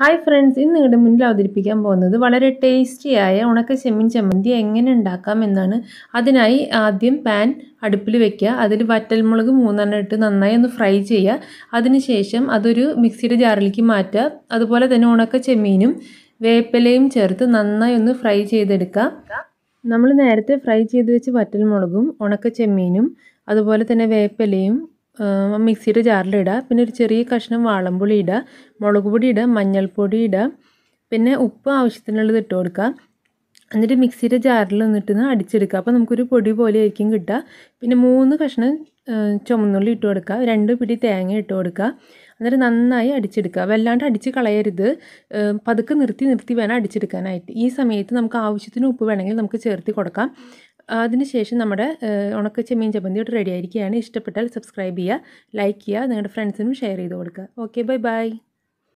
Hi friends ഇന്ന് നിങ്ങളുടെ മുന്നിൽ അവതരിപ്പിക്കാൻ പോകുന്നത് വളരെ ടേസ്റ്റിയായ ഉണക്ക ചെമ്മീൻ ചമ്മന്തി എങ്ങനെ ഉണ്ടാക്കാം എന്നാണ്. അതിനായി ആദ്യം പാൻ അടുപ്പിൽ വെക്കുക. അതിൽ വറ്റൽമുളക് മൂന്നെണ്ണം ഇട്ട് നന്നായി ഒന്ന് ഫ്രൈ ചെയ്യുക. അതിനുശേഷം അതൊരു മിക്സിയുടെ ജാറിലേക്ക് മാറ്റുക. അതുപോലെ തന്നെ ഉണക്ക ചെമ്മീനും വേപ്പിലയും ചേർത്ത് നന്നായി ഒന്ന് ഫ്രൈ ചെയ്തെടുക്കുക. നമ്മൾ നേരത്തെ ഫ്രൈ ചെയ്ത് വെച്ച് വറ്റൽമുളകും ഉണക്ക ചെമ്മീനും അതുപോലെ തന്നെ വേപ്പിലയും മിക്സിയുടെ ജാറിലിടുക പിന്നെ ഒരു ചെറിയ കഷ്ണം വാളംപുളി ഇടുക മുളക് പൊടി ഇടുക മഞ്ഞൾപ്പൊടി ഇടുക പിന്നെ ഉപ്പ് ആവശ്യത്തിനുള്ളത് ഇട്ട് കൊടുക്കുക എന്നിട്ട് മിക്സിയുടെ ജാറിൽ നിന്നിട്ട് അടിച്ചെടുക്കുക അപ്പോൾ നമുക്കൊരു പൊടി പോലെ ആയിരിക്കും കിട്ടുക. പിന്നെ മൂന്ന് കഷ്ണം ചുമന്നുള്ളി ഇട്ട് കൊടുക്കുക രണ്ട് പിടി തേങ്ങ ഇട്ട് കൊടുക്കുക എന്നിട്ട് നന്നായി അടിച്ചെടുക്കുക. വല്ലാണ്ട് അടിച്ച് കളയരുത്. പതുക്കെ നിർത്തി നിർത്തി വേണം അടിച്ചെടുക്കാനായിട്ട്. ഈ സമയത്ത് നമുക്ക് ആവശ്യത്തിന് ഉപ്പ് വേണമെങ്കിൽ നമുക്ക് ചേർത്തി കൊടുക്കാം. അതിനുശേഷം നമ്മുടെ ഉണക്ക ചെമ്മീൻ ചമ്മന്തി റെഡി ആയിരിക്കുകയാണ്. ഇഷ്ടപ്പെട്ടാൽ സബ്സ്ക്രൈബ് ചെയ്യുക ലൈക്ക് ചെയ്യുക നിങ്ങളുടെ ഫ്രണ്ട്സിനും ഷെയർ ചെയ്ത് കൊടുക്കുക. Okay bye bye